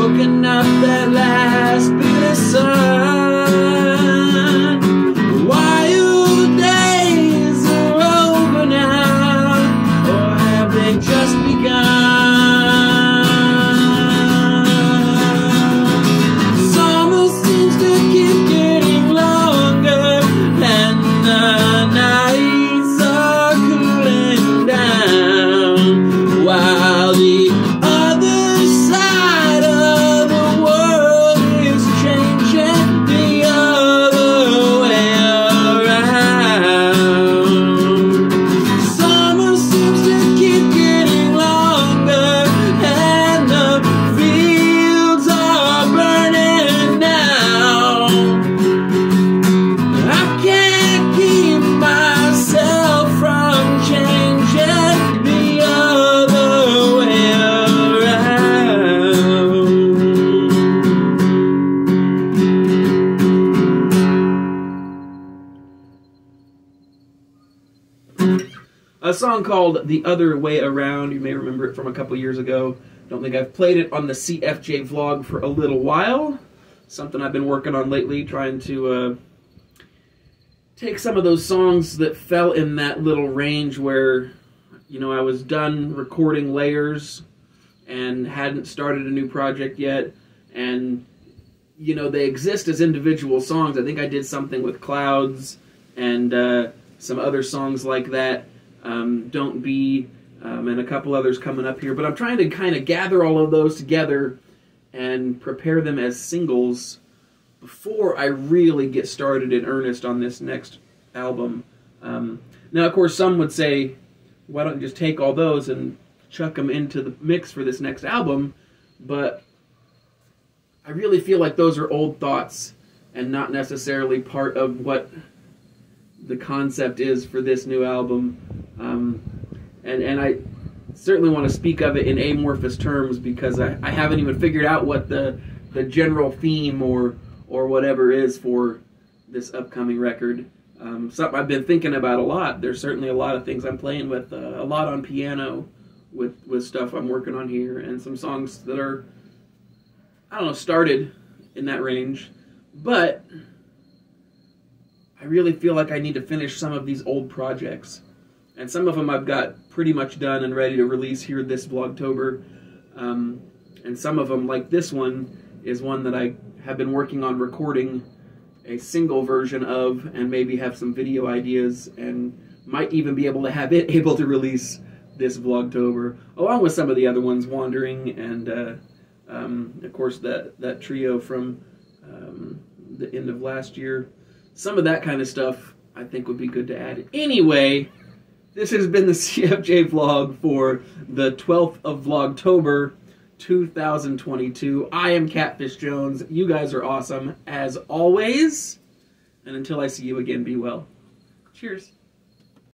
soaking up that last bit of sun. Wild days are over now, or have they just begun? A song called The Other Way Around. You may remember it from a couple years ago. Don't think I've played it on the CFJ vlog for a little while. Something I've been working on lately, trying to uh, take some of those songs that fell in that little range where, you know, I was done recording layers and hadn't started a new project yet. And, you know, they exist as individual songs. I think I did something with Clouds and uh, some other songs like that um, Don't Be, um, and a couple others coming up here. But I'm trying to kind of gather all of those together and prepare them as singles before I really get started in earnest on this next album. Um, now, of course, some would say, why don't you just take all those and chuck them into the mix for this next album? But I really feel like those are old thoughts and not necessarily part of what the concept is for this new album. Um, and and I certainly want to speak of it in amorphous terms because I, I haven't even figured out what the the general theme or or whatever is for this upcoming record. Um, something I've been thinking about a lot. There's certainly a lot of things I'm playing with, uh, a lot on piano, with with stuff I'm working on here, and some songs that are I don't know started in that range, but I really feel like I need to finish some of these old projects. And some of them I've got pretty much done and ready to release here this Vlogtober. Um, and some of them, like this one, is one that I have been working on recording a single version of and maybe have some video ideas and might even be able to have it able to release this Vlogtober, along with some of the other ones, Wandering and, uh, um, of course, that, that trio from um, the end of last year some of that kind of stuff I think would be good to add. Anyway, this has been the CFJ vlog for the 12th of Vlogtober 2022. I am Catfish Jones. You guys are awesome as always. And until I see you again, be well. Cheers.